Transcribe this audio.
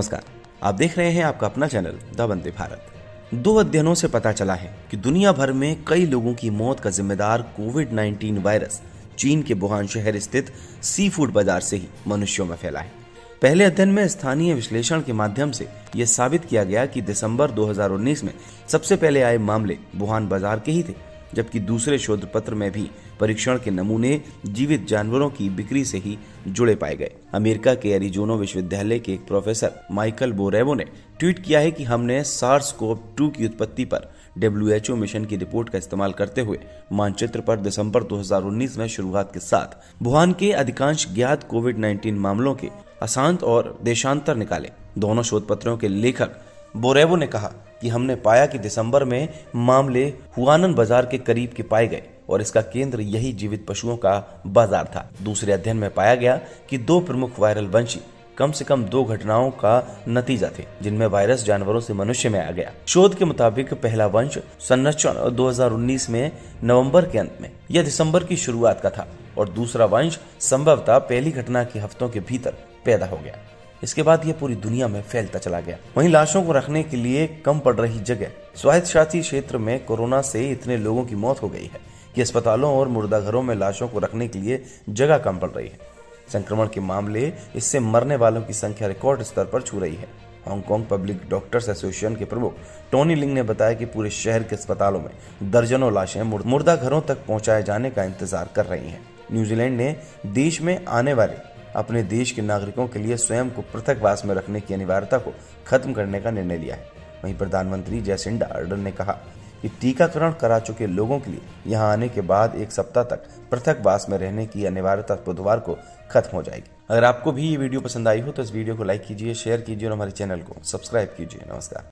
नमस्कार। आप देख रहे हैं आपका अपना चैनल द वंदे भारत। दो अध्ययनों से पता चला है कि दुनिया भर में कई लोगों की मौत का जिम्मेदार कोविड 19 वायरस चीन के वुहान शहर स्थित सी फ़ूड बाज़ार से ही मनुष्यों में फैला है। पहले अध्ययन में स्थानीय विश्लेषण के माध्यम से यह साबित किया गया कि दिसंबर 2019 में सबसे पहले आए मामले वुहान बाज़ार के ही थे। जबकि दूसरे शोध पत्र में भी परीक्षण के नमूने जीवित जानवरों की बिक्री से ही जुड़े पाए गए। अमेरिका के एरिजोनो विश्वविद्यालय के एक प्रोफेसर माइकल बोरेवो ने ट्वीट किया है कि हमने सार्स कोव टू की उत्पत्ति पर डब्ल्यूएचओ मिशन की रिपोर्ट का इस्तेमाल करते हुए मानचित्र पर दिसंबर 2019 में शुरुआत के साथ वुहान के अधिकांश ज्ञात कोविड 19 मामलों के अशांत और देशांतर निकाले। दोनों शोध पत्रों के लेखक बोरेवो ने कहा कि हमने पाया कि दिसंबर में मामले हुआनन बाज़ार के करीब के पाए गए और इसका केंद्र यही जीवित पशुओं का बाज़ार था। दूसरे अध्ययन में पाया गया कि दो प्रमुख वायरल वंशी कम से कम दो घटनाओं का नतीजा थे, जिनमें वायरस जानवरों से मनुष्य में आ गया। शोध के मुताबिक पहला वंश संरक्षण 2019 में नवंबर के अंत में या दिसंबर की शुरुआत का था और दूसरा वंश संभवतः पहली घटना के हफ्तों के भीतर पैदा हो गया। इसके बाद यह पूरी दुनिया में फैलता चला गया। वहीं लाशों को रखने के लिए कम पड़ रही जगह, स्वायत्त शासी क्षेत्र में कोरोना से इतने लोगों की मौत हो गई है कि अस्पतालों और मुर्दाघरों में लाशों को रखने के लिए जगह कम पड़ रही है। संक्रमण के मामले इससे मरने वालों की संख्या रिकॉर्ड स्तर पर छू रही है। हांगकांग पब्लिक डॉक्टर्स एसोसिएशन के प्रमुख टोनी लिंग ने बताया कि पूरे शहर के अस्पतालों में दर्जनों लाशें मुर्दा घरों तक पहुँचाए जाने का इंतज़ार कर रही हैं। न्यूजीलैंड ने देश में आने वाले अपने देश के नागरिकों के लिए स्वयं को पृथकवास में रखने की अनिवार्यता को खत्म करने का निर्णय लिया है। वहीं प्रधानमंत्री जयसिंडा अर्डन ने कहा कि टीकाकरण करा चुके लोगों के लिए यहाँ आने के बाद एक सप्ताह तक पृथकवास में रहने की अनिवार्यता बुधवार को खत्म हो जाएगी। अगर आपको भी ये वीडियो पसंद आई हो तो इस वीडियो को लाइक कीजिए शेयर कीजिए और हमारे चैनल को सब्सक्राइब कीजिए। नमस्कार।